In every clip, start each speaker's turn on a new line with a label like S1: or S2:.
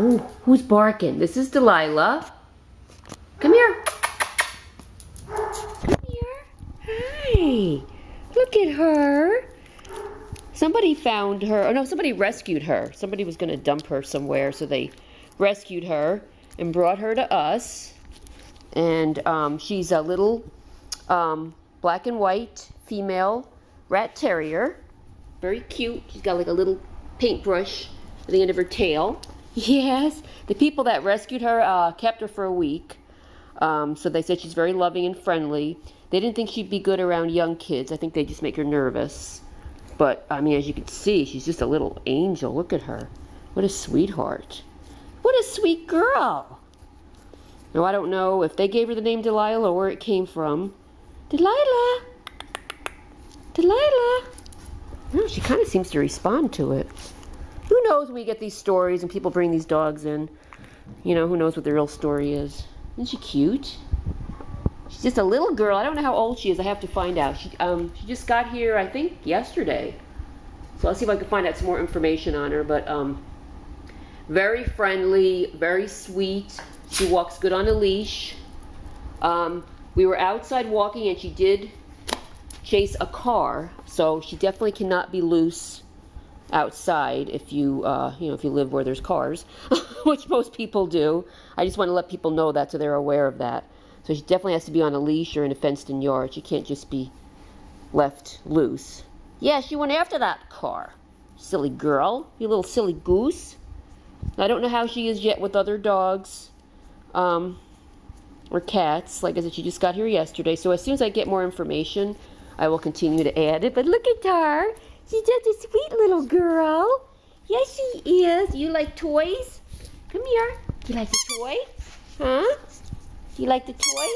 S1: Ooh, who's barking? This is Delilah. Come here. Come here. Hi. Look at her. Somebody found her. Oh no, somebody rescued her. Somebody was going to dump her somewhere, so they rescued her and brought her to us. And um, she's a little um, black and white female rat terrier. Very cute. She's got like a little paintbrush at the end of her tail. Yes, the people that rescued her uh, kept her for a week. Um, so they said she's very loving and friendly. They didn't think she'd be good around young kids. I think they just make her nervous. But, I mean, as you can see, she's just a little angel. Look at her. What a sweetheart. What a sweet girl. Now, I don't know if they gave her the name Delilah or where it came from. Delilah! Delilah! No, she kind of seems to respond to it. Who knows when we get these stories and people bring these dogs in? You know, who knows what the real story is. Isn't she cute? She's just a little girl. I don't know how old she is. I have to find out. She, um, she just got here, I think, yesterday. So I'll see if I can find out some more information on her. But um, very friendly, very sweet. She walks good on a leash. Um, we were outside walking and she did chase a car. So she definitely cannot be loose outside if you uh, you know if you live where there's cars, which most people do. I just want to let people know that so they're aware of that. So she definitely has to be on a leash or in a fenced-in yard. She can't just be left loose. Yeah, she went after that car. Silly girl, you little silly goose. I don't know how she is yet with other dogs um, or cats. Like I said, she just got here yesterday. So as soon as I get more information, I will continue to add it. But look at her. She's just a sweet little girl. Yes, she is. You like toys? Come here. Do you like the toy? Huh? Do you like the toy?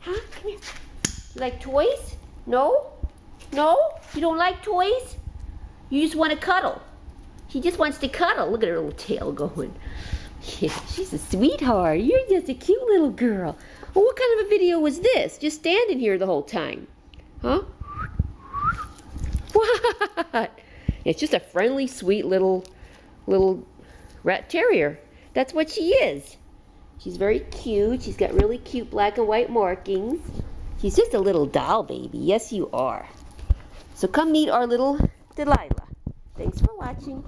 S1: Huh? Come here. You like toys? No? No? You don't like toys? You just want to cuddle. She just wants to cuddle. Look at her little tail going. Yeah, she's a sweetheart. You're just a cute little girl. Well, what kind of a video was this? Just standing here the whole time. Huh? What? It's just a friendly, sweet little, little rat terrier. That's what she is. She's very cute. She's got really cute black and white markings. She's just a little doll baby. Yes, you are. So come meet our little Delilah. Thanks for watching.